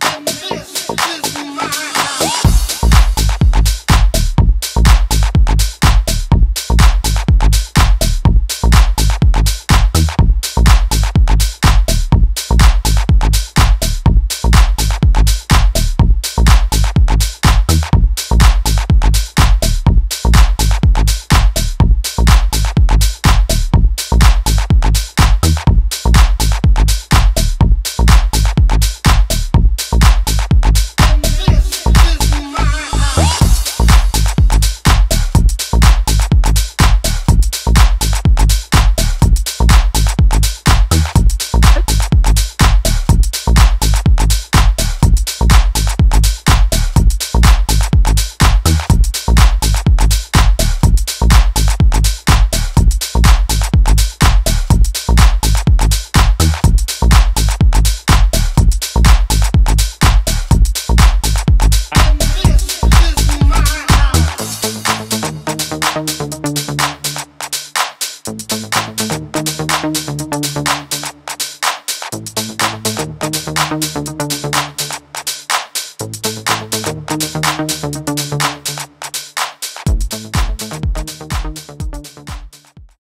Thanks. Música